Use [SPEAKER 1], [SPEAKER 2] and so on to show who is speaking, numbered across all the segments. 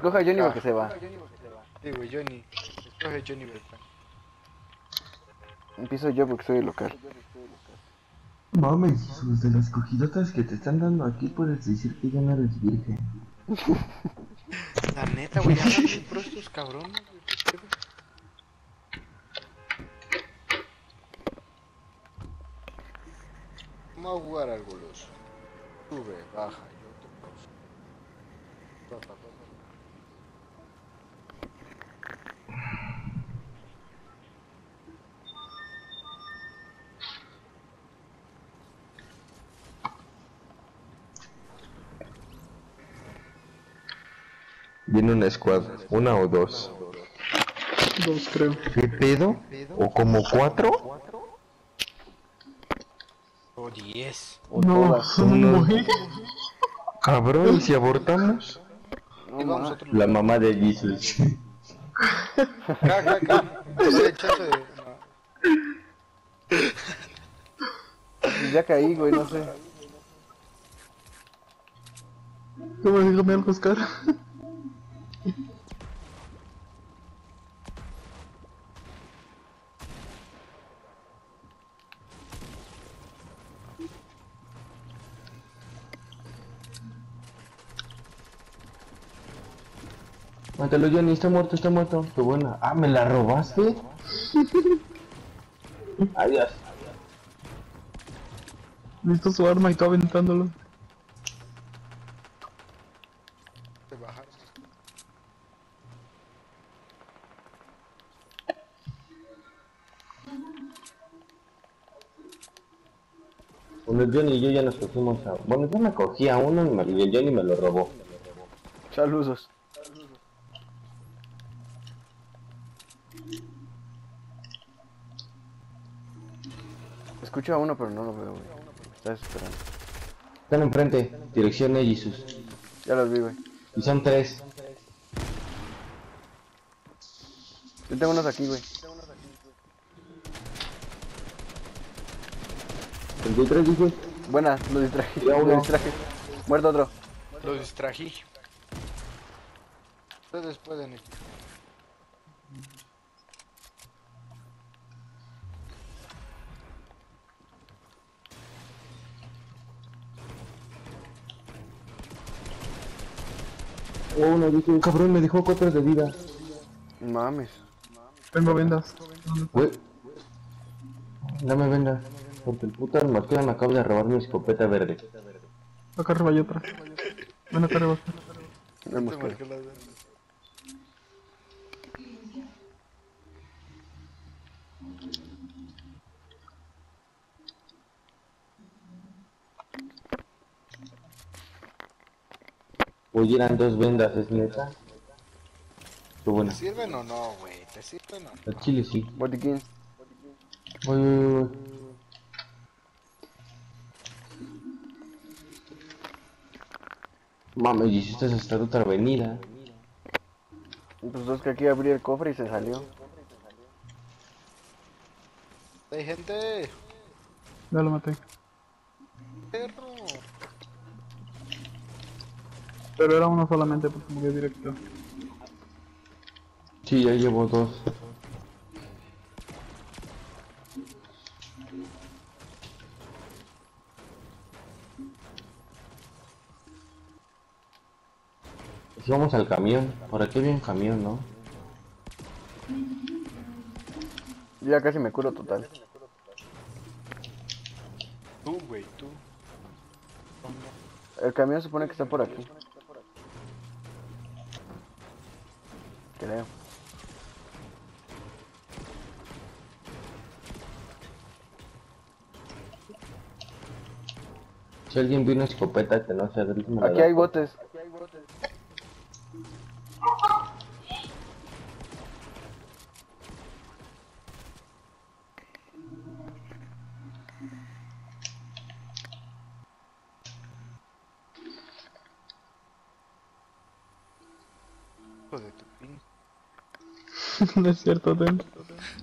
[SPEAKER 1] Escoja a Johnny porque se va.
[SPEAKER 2] Sí, güey, Johnny. Escoge Johnny Beltrán.
[SPEAKER 1] Empiezo yo porque soy el local.
[SPEAKER 3] Mames, Jesús, de las cogidotas que te están dando aquí puedes decir que ya no eres virgen.
[SPEAKER 2] La neta, güey, ya andan bien pro estos cabrones. Vamos a jugar al goloso. Sube, baja, yo te paso.
[SPEAKER 3] Viene una squad, una o dos.
[SPEAKER 4] Dos, creo.
[SPEAKER 3] ¿Qué pedo? ¿O como cuatro?
[SPEAKER 2] O 10.
[SPEAKER 1] O
[SPEAKER 4] No,
[SPEAKER 1] todas.
[SPEAKER 4] muy...
[SPEAKER 3] Cabrón, ¿y si abortamos?
[SPEAKER 1] No,
[SPEAKER 3] La mamá de Jesus.
[SPEAKER 2] No.
[SPEAKER 1] Ya caí, güey, no sé.
[SPEAKER 4] ¿Cómo dígame algo, Oscar?
[SPEAKER 3] Mátalo, Johnny, está muerto, está muerto. Qué buena. Ah, ¿me la robaste? Adiós.
[SPEAKER 4] Listo su arma y todo aventándolo.
[SPEAKER 3] El Johnny y yo ya nos cogimos a... Bueno, yo me cogí a uno y, me- y el Johnny me lo robó.
[SPEAKER 1] Saludos. Escucho a uno, pero no lo veo, güey. Está desesperando.
[SPEAKER 3] Están enfrente, dirección de Jesus.
[SPEAKER 1] Ya los vi, güey.
[SPEAKER 3] Y son tres.
[SPEAKER 1] Yo tengo unos aquí, güey.
[SPEAKER 3] 33 dije.
[SPEAKER 1] Buena, lo distraje.
[SPEAKER 3] Ya
[SPEAKER 1] Lo
[SPEAKER 3] uno.
[SPEAKER 1] distraje. Muerto otro.
[SPEAKER 2] Lo distrají. Ustedes pueden ir.
[SPEAKER 3] Oh, uno dije, un cabrón me dejó cuatro de vida.
[SPEAKER 1] Mames.
[SPEAKER 4] Tengo vendas.
[SPEAKER 3] No me vendas. Porque el puto me acaba de robar mi escopeta verde.
[SPEAKER 4] Acá arriba hay otra. Ven acá arriba.
[SPEAKER 2] La-
[SPEAKER 3] Oye, eran dos vendas, ¿es neta? Qué buena.
[SPEAKER 2] ¿Te sirven o no, güey? ¿Te sirven o no?
[SPEAKER 3] El chile sí.
[SPEAKER 1] Botiquín.
[SPEAKER 3] Voy, voy, voy, voy. Mames, hiciste esta otra avenida.
[SPEAKER 1] Pues dos que aquí abrí el cofre y se salió.
[SPEAKER 2] ¡Hay gente!
[SPEAKER 4] Ya lo maté.
[SPEAKER 2] ¡Perro!
[SPEAKER 4] Pero era uno solamente porque murió directo.
[SPEAKER 3] Sí, ya llevo dos. Si vamos al camión, por aquí había un camión, ¿no?
[SPEAKER 1] Yo ya casi me curo total.
[SPEAKER 2] Tú, güey, tú.
[SPEAKER 1] El camión se supone que está por aquí. Creo.
[SPEAKER 3] Si alguien vio una escopeta que no sea de me la
[SPEAKER 1] Aquí hay botes.
[SPEAKER 2] Hijo de tu pin.
[SPEAKER 4] no es cierto, ten.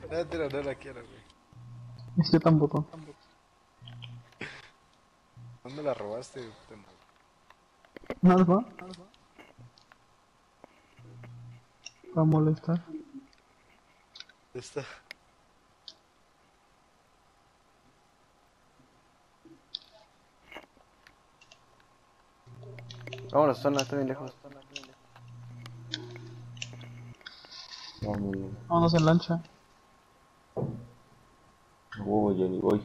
[SPEAKER 2] No, tira, no la quiero, güey.
[SPEAKER 4] Es que tampoco.
[SPEAKER 2] ¿Dónde la robaste? puta madre?
[SPEAKER 4] Nada más. Para molestar.
[SPEAKER 2] Está.
[SPEAKER 1] Vámonos, zona, está bien lejos.
[SPEAKER 3] Vámonos.
[SPEAKER 4] Vámonos en lancha.
[SPEAKER 3] Voy, Johnny, voy.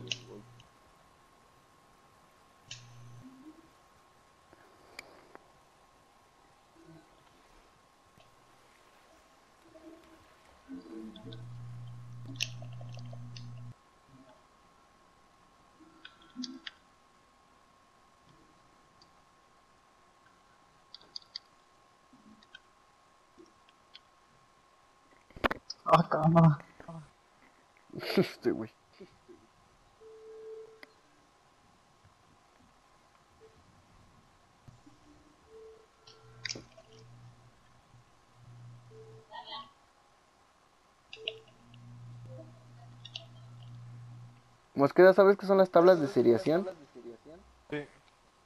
[SPEAKER 4] Ah, cámara.
[SPEAKER 1] Este güey. Mosqueda, ¿sabes qué son las tablas de seriación?
[SPEAKER 2] Sí.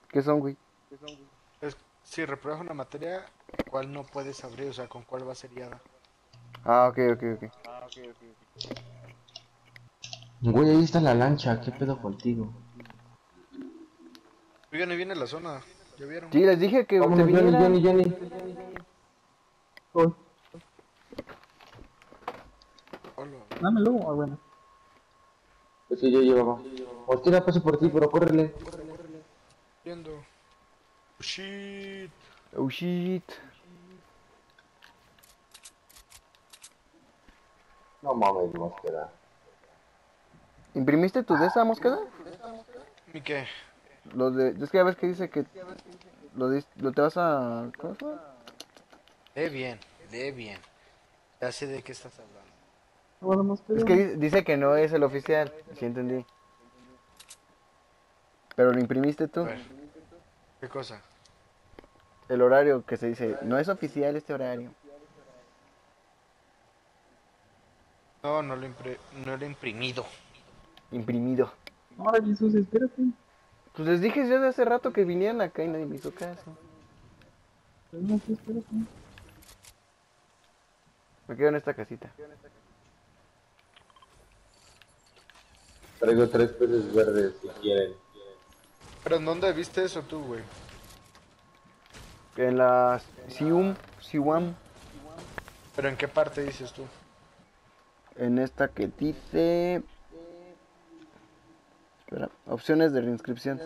[SPEAKER 1] ¿Qué son, güey?
[SPEAKER 2] Es, si repruebas una materia, ¿cuál no puedes abrir? O sea, ¿con cuál va seriada?
[SPEAKER 1] Ah, ok, ok, ok.
[SPEAKER 3] Güey, ahí está la lancha, ¿qué pedo contigo?
[SPEAKER 2] Oigan, ahí viene la zona. ¿Ya vieron?
[SPEAKER 1] Sí, les dije que te
[SPEAKER 3] Vámonos, Johnny,
[SPEAKER 1] vinieran.
[SPEAKER 3] Johnny, Johnny.
[SPEAKER 4] Voy.
[SPEAKER 2] Hola.
[SPEAKER 4] Dámelo. Ah, bueno.
[SPEAKER 3] Es que yo llevaba. Mosquera, paso por ti, pero córrele.
[SPEAKER 2] Viendo. Oh, shit.
[SPEAKER 1] Oh shit.
[SPEAKER 3] No mames, Mosquera.
[SPEAKER 1] ¿Imprimiste tu de esa mosqueda?
[SPEAKER 2] ¿Y qué?
[SPEAKER 1] Lo de. Es que ya ves que dice que. Lo, dis- lo te vas a. ¿Cómo se llama?
[SPEAKER 2] Lee bien, lee bien. Ya sé de qué estás hablando.
[SPEAKER 4] Bueno,
[SPEAKER 1] Es que di- dice que no es el oficial. Sí, entendí. Pero lo imprimiste tú.
[SPEAKER 2] ¿Qué cosa?
[SPEAKER 1] El horario que se dice. No es oficial este horario.
[SPEAKER 2] No, no lo, impre- no lo he imprimido.
[SPEAKER 1] Imprimido.
[SPEAKER 4] Ahora, Jesús, espérate.
[SPEAKER 1] Pues les dije yo de hace rato que vinieran acá y nadie me hizo caso.
[SPEAKER 4] Espérate, espérate.
[SPEAKER 1] Me quedo en esta casita.
[SPEAKER 3] Traigo tres peces verdes si quieren.
[SPEAKER 2] ¿Pero en dónde viste eso tú, güey?
[SPEAKER 1] En la Sium, Siwam.
[SPEAKER 2] ¿Pero en qué parte dices tú?
[SPEAKER 1] En esta que dice. Espera, opciones de reinscripción.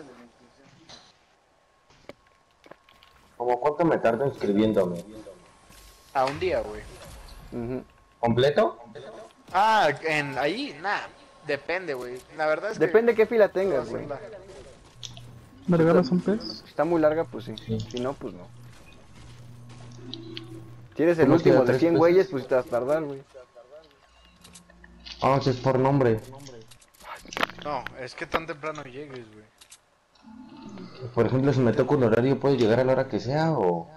[SPEAKER 3] ¿Cómo cuánto me tardo inscribiéndome?
[SPEAKER 2] A un día, güey.
[SPEAKER 3] ¿Completo?
[SPEAKER 2] Ah, en ahí, nah. Depende, güey. La verdad es que.
[SPEAKER 1] Depende qué fila tengas, güey.
[SPEAKER 4] ¿Me regalas un pez?
[SPEAKER 1] Si está muy larga, pues sí.
[SPEAKER 3] Sí.
[SPEAKER 1] Si no, pues no. Si eres el
[SPEAKER 3] ¿Cómo
[SPEAKER 1] último de
[SPEAKER 3] tres
[SPEAKER 1] 100
[SPEAKER 3] pesos?
[SPEAKER 1] güeyes, pues te vas a tardar, güey.
[SPEAKER 3] Ah, ese es por nombre.
[SPEAKER 2] No, es que tan temprano llegues, güey.
[SPEAKER 3] Por ejemplo, si me toca un horario, ¿puedo llegar a la hora que sea o...?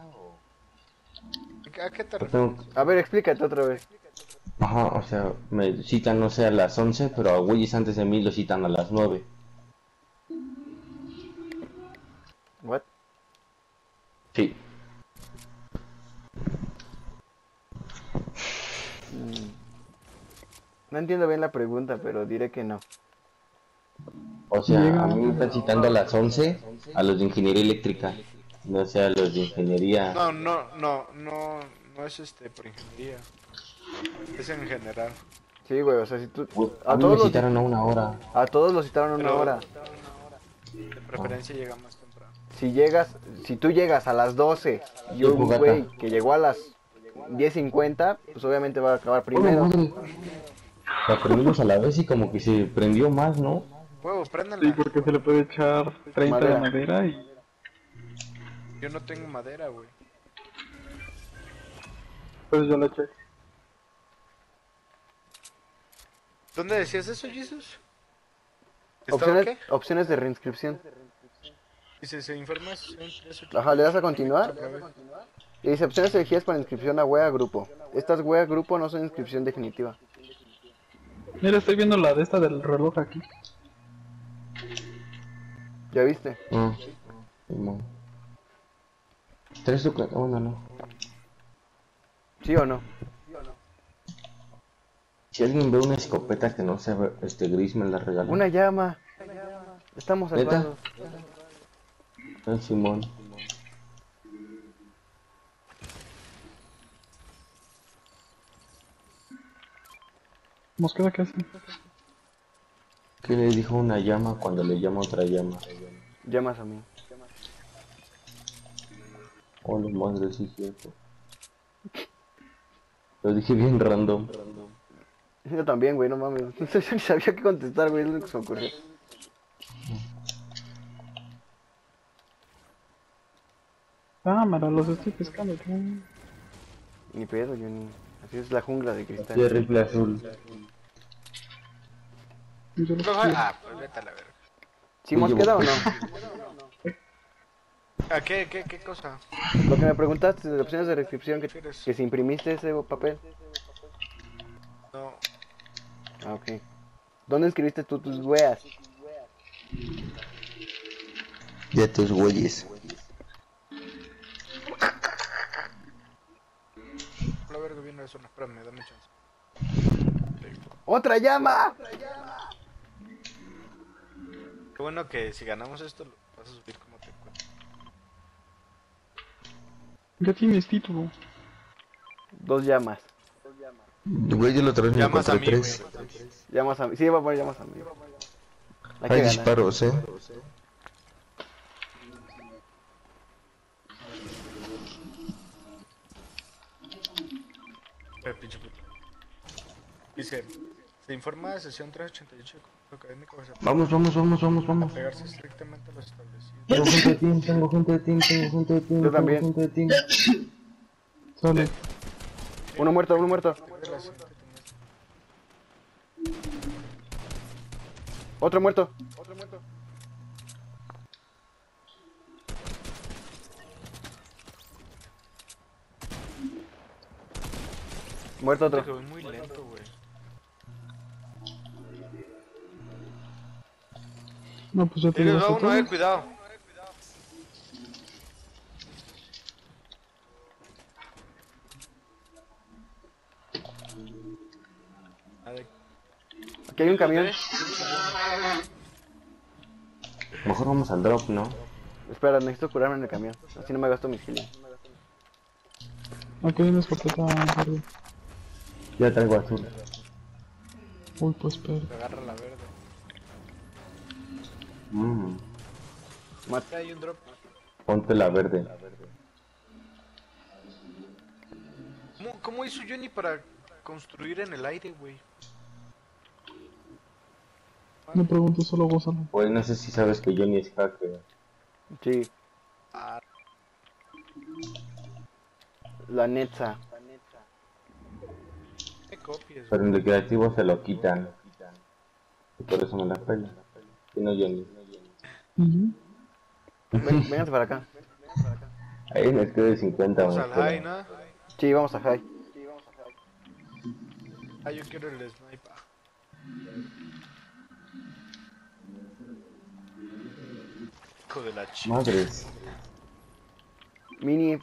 [SPEAKER 2] ¿A qué te
[SPEAKER 3] o
[SPEAKER 2] refieres?
[SPEAKER 1] A ver, explícate otra vez.
[SPEAKER 3] Ajá, o sea, me citan, no sé, a las 11, pero a güeyes antes de mí lo citan a las 9.
[SPEAKER 1] What?
[SPEAKER 3] Sí.
[SPEAKER 1] No entiendo bien la pregunta, pero diré que no.
[SPEAKER 3] O sea, a mí me están citando a las 11 a los de ingeniería eléctrica. No sé, a los de ingeniería...
[SPEAKER 2] No, no, no, no, no es este por ingeniería. Es en general.
[SPEAKER 1] Sí, güey, o sea, si tú... A
[SPEAKER 3] A mí me
[SPEAKER 1] todos, los,
[SPEAKER 3] citaron a una hora.
[SPEAKER 1] a todos los citaron una
[SPEAKER 2] Pero-
[SPEAKER 1] hora.
[SPEAKER 2] De preferencia llega más temprano.
[SPEAKER 1] Si llegas, si tú llegas a las 12 y
[SPEAKER 3] Yo,
[SPEAKER 1] un güey que llegó a las 10.50, pues obviamente va a acabar
[SPEAKER 3] ¡Hola,
[SPEAKER 1] primero.
[SPEAKER 3] La prendimos a la vez y como que se prendió más, ¿no?
[SPEAKER 2] Huevo,
[SPEAKER 4] Sí, porque se le puede echar 30
[SPEAKER 1] Madera.
[SPEAKER 4] de madera y...
[SPEAKER 2] Yo no tengo madera, güey.
[SPEAKER 4] Pues yo le eché.
[SPEAKER 2] ¿Dónde decías eso, Jesus? ¿Estaba
[SPEAKER 1] Opciones,
[SPEAKER 2] qué?
[SPEAKER 1] opciones de reinscripción.
[SPEAKER 2] Dice, se informa tres ocho-
[SPEAKER 1] Ajá, le das a continuar y dice opciones elegidas para inscripción a wea grupo. Estas wea grupo no son inscripción definitiva.
[SPEAKER 4] Mira, estoy viendo la de esta del reloj aquí.
[SPEAKER 1] ¿Ya viste?
[SPEAKER 3] Ah, Simón. ¿Tres tu ca- Oh, no, no.
[SPEAKER 1] ¿Sí o no?
[SPEAKER 3] Si alguien ve una escopeta que no sea este gris, me la regala.
[SPEAKER 1] Una llama. Estamos
[SPEAKER 3] ¿Neta?
[SPEAKER 1] salvados.
[SPEAKER 3] Ay, Simón.
[SPEAKER 4] ¿Mosqueda qué hace?
[SPEAKER 3] ¿Qué le dijo una llama cuando le llama otra llama?
[SPEAKER 1] Llamas a mí.
[SPEAKER 3] Oh, los madres, sí, cierto. Lo dije bien random.
[SPEAKER 1] Yo también, güey, no mames. Yo ni sabía qué contestar, güey, es lo que se me ocurrió.
[SPEAKER 4] Cámara, los estoy pescando. ¿qué?
[SPEAKER 1] Ni pedo, Johnny. Así es la jungla de cristal.
[SPEAKER 3] Sí, rifle azul.
[SPEAKER 4] Yo
[SPEAKER 2] ah, pues vete a la verga.
[SPEAKER 1] ¿Sí mosqueda o no?
[SPEAKER 2] ¿A qué, qué, qué cosa?
[SPEAKER 1] Lo que me preguntaste de opciones de descripción que, que si imprimiste ese papel.
[SPEAKER 2] No.
[SPEAKER 1] Ah, ok. ¿Dónde escribiste tú tus weas?
[SPEAKER 3] Ya tus güeyes.
[SPEAKER 2] La verga viene eso, no, espérame, dame chance.
[SPEAKER 1] ¡Otra llama!
[SPEAKER 2] Bueno que si ganamos esto, lo vas a subir como te encuentro.
[SPEAKER 4] Ya tienes título.
[SPEAKER 1] Dos llamas.
[SPEAKER 3] Güey, yo lo traigo en el
[SPEAKER 2] Llamas a mí,
[SPEAKER 3] 4-3.
[SPEAKER 2] güey.
[SPEAKER 1] Llamas a mí. Sí, voy a poner llamas a mí. Hay
[SPEAKER 3] Hay disparos, eh.
[SPEAKER 2] Eh, pinche puto. Dice, se informa de sesión 388 de Consejo académico
[SPEAKER 3] Vamos, vamos, vamos, vamos, vamos.
[SPEAKER 2] pegarse estrictamente a lo establecido.
[SPEAKER 3] Tengo gente de team, tengo gente de team, tengo gente de team,
[SPEAKER 1] Yo también.
[SPEAKER 3] gente de team.
[SPEAKER 4] Sale.
[SPEAKER 1] Uno muerto, uno muerto. Otro muerto. Otro muerto. Muerto otro.
[SPEAKER 2] muy lento, güey.
[SPEAKER 4] No, pues ya te
[SPEAKER 2] Tienes
[SPEAKER 4] digo.
[SPEAKER 2] a uno, eh, cuidado.
[SPEAKER 1] Aquí hay un camión.
[SPEAKER 3] Mejor vamos al drop, ¿no?
[SPEAKER 1] Espera, necesito curarme en el camión. Así no me gasto mis healing.
[SPEAKER 4] Aquí hay una escopeta verde.
[SPEAKER 3] Ya traigo azul.
[SPEAKER 4] Uy, pues espera.
[SPEAKER 2] agarra la verde.
[SPEAKER 3] Mm,
[SPEAKER 1] Mate.
[SPEAKER 2] Hay un drop.
[SPEAKER 3] ponte la verde.
[SPEAKER 2] ¿Cómo, cómo hizo Johnny para construir en el aire, güey?
[SPEAKER 4] No preguntes, solo gózalo.
[SPEAKER 3] Pues no sé si sabes que Johnny es hacker.
[SPEAKER 1] Sí,
[SPEAKER 2] Ah,
[SPEAKER 1] la Netza.
[SPEAKER 2] me copies,
[SPEAKER 3] Pero en el creativo se lo quitan. Y por eso me la pela. Y no Johnny.
[SPEAKER 4] Ujú.
[SPEAKER 1] Ven, vénganse para acá.
[SPEAKER 3] Ahí me quedo de 50
[SPEAKER 2] Vamos al high, ¿no?
[SPEAKER 1] Sí, vamos a high.
[SPEAKER 2] Ah, yo quiero el sniper. Hijo de la chica.
[SPEAKER 3] Madres.
[SPEAKER 1] Mini,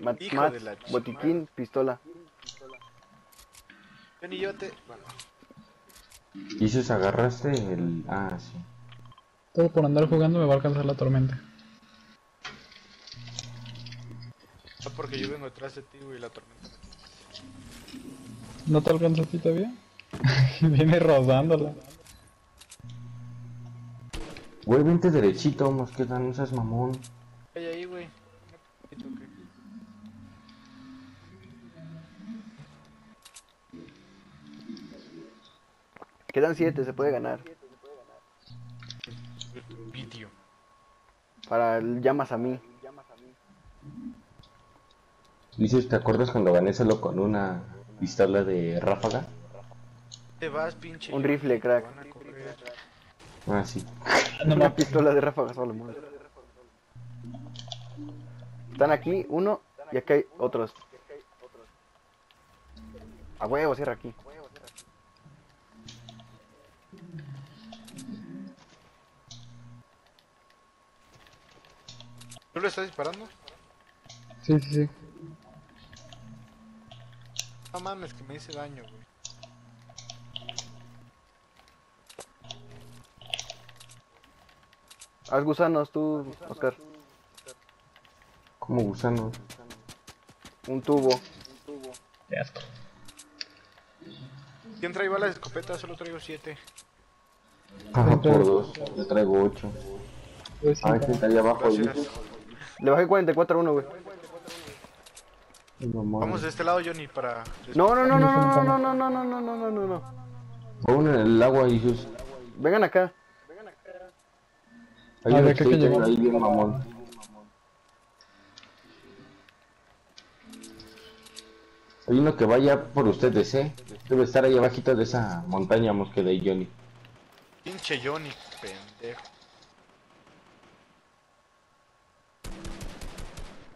[SPEAKER 1] mat,
[SPEAKER 2] Hijo
[SPEAKER 1] mat,
[SPEAKER 2] de la ch-
[SPEAKER 1] botiquín, pistola.
[SPEAKER 2] Johnny, llévate. Bueno,
[SPEAKER 3] ¿Dices agarraste el...? Ah, sí.
[SPEAKER 4] Todo por andar jugando me va a alcanzar la tormenta.
[SPEAKER 2] no porque yo vengo detrás de ti, güey, la tormenta.
[SPEAKER 4] ¿No te alcanza a ti todavía? Viene rozándola.
[SPEAKER 3] Güey, vente derechito, mosqueta, no seas mamón.
[SPEAKER 2] Hay ahí, güey.
[SPEAKER 1] Quedan siete, se puede ganar.
[SPEAKER 2] Vídeo.
[SPEAKER 1] Para el llamas a mí.
[SPEAKER 3] Dices, ¿te acuerdas cuando gané solo con una pistola de ráfaga?
[SPEAKER 2] Te vas, pinche.
[SPEAKER 1] Un rifle, crack.
[SPEAKER 3] Ah, sí.
[SPEAKER 1] Una pistola de ráfaga solo. Están aquí, uno, y acá hay otros. A huevo, cierra aquí.
[SPEAKER 2] ¿Tú le estás disparando?
[SPEAKER 4] Sí, sí, sí.
[SPEAKER 2] No mames, que me hice daño, güey.
[SPEAKER 1] Haz gusanos tú, Oscar.
[SPEAKER 3] Como gusano.
[SPEAKER 1] Un tubo.
[SPEAKER 4] Qué asco.
[SPEAKER 2] ¿Quién trae balas de escopeta? Solo traigo 7.
[SPEAKER 3] Ajá, por dos. Yo traigo ocho.
[SPEAKER 4] Pues sí,
[SPEAKER 3] Ah, este está ahí abajo.
[SPEAKER 2] Gracias.
[SPEAKER 3] ahí.
[SPEAKER 1] Le bajé 44 a 1, güey.
[SPEAKER 2] Vamos de este lado, Johnny, para...
[SPEAKER 1] No, no, no, no, no, no, no, no, no, no, no, no, no, no.
[SPEAKER 3] Aún en el agua, Jesús.
[SPEAKER 1] Vengan acá.
[SPEAKER 3] Hay
[SPEAKER 4] Ah,
[SPEAKER 3] un
[SPEAKER 4] ¿de qué que
[SPEAKER 3] skater
[SPEAKER 4] llegó?
[SPEAKER 3] ahí bien mamón. Hay uno que vaya por ustedes, eh. Debe estar ahí abajito de esa montaña mosque de ahí, Johnny.
[SPEAKER 2] Pinche Johnny, pendejo.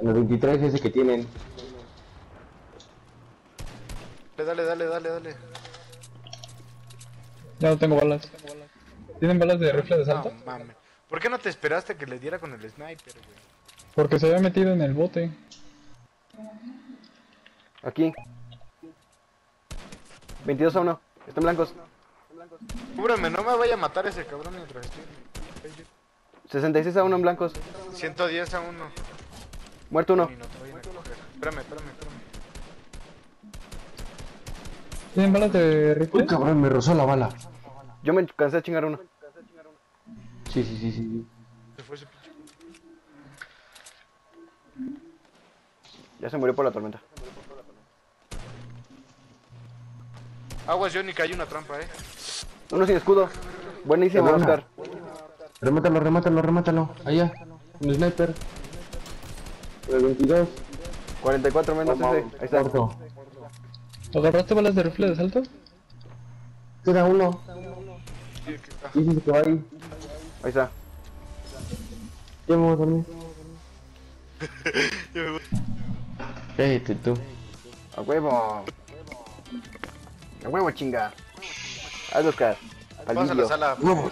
[SPEAKER 3] El 23 ese que tienen.
[SPEAKER 2] Dale, dale, dale, dale, dale.
[SPEAKER 4] Ya no tengo balas. ¿Tienen balas de rifle de
[SPEAKER 2] No
[SPEAKER 4] salto?
[SPEAKER 2] mames. ¿Por qué no te esperaste que le diera con el sniper, güey?
[SPEAKER 4] Porque se había metido en el bote.
[SPEAKER 1] Aquí. 22 a 1. Están blancos.
[SPEAKER 2] Cúbreme, no me vaya a matar ese cabrón mientras estoy...
[SPEAKER 1] 66 a 1 en blancos.
[SPEAKER 2] 110 a 1.
[SPEAKER 1] Muerto uno.
[SPEAKER 2] Espérame, espérame, espérame.
[SPEAKER 4] ¿Tienen balas de rifle?
[SPEAKER 3] Uy, cabrón, me rozó la bala.
[SPEAKER 1] Yo me cansé de chingar uno.
[SPEAKER 3] Sí, sí, sí, sí.
[SPEAKER 2] Se fue ese pinche.
[SPEAKER 1] Ya se murió por la tormenta.
[SPEAKER 2] Aguas, Johnny, que hay una trampa, eh.
[SPEAKER 1] Uno sin escudo. Buenísimo. Oscar.
[SPEAKER 3] Remátalo, remátalo, remátalo. Allá. Un sniper. El 22.
[SPEAKER 1] 44 menos ese. Ahí está.
[SPEAKER 4] ¿Agarraste balas de rifle de salto?
[SPEAKER 3] Queda uno. Que va ahí.
[SPEAKER 1] Ahí está.
[SPEAKER 3] Ya me voy a dormir.
[SPEAKER 2] Ya me voy.
[SPEAKER 3] Cállate tú.
[SPEAKER 1] A huevo. A huevo, chinga. Hazlo, Oscar.
[SPEAKER 2] Vamos a la sala. Johnny.